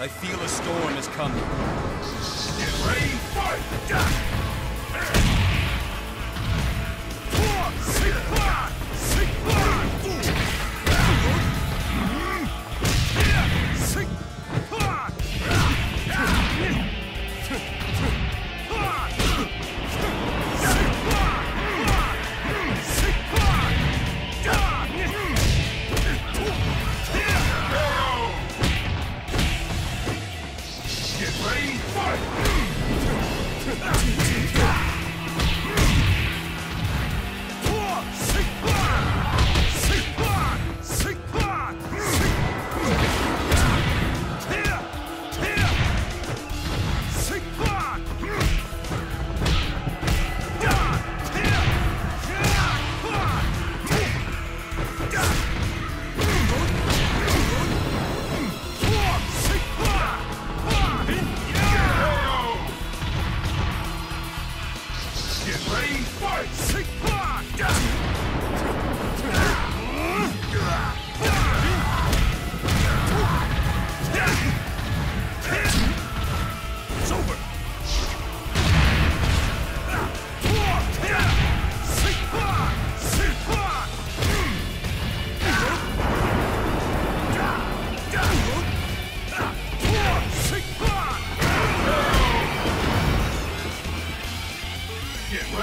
I feel a storm is coming. Get ready, fight!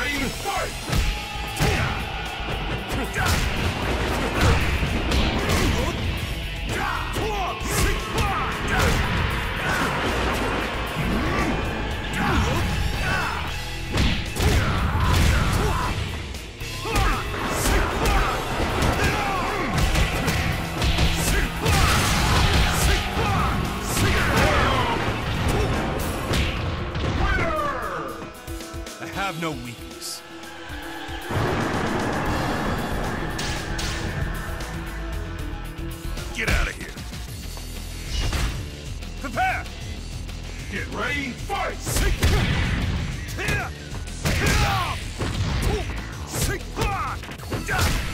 To fight! I have no weakness. Get ready, fight! Get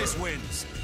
Justice wins.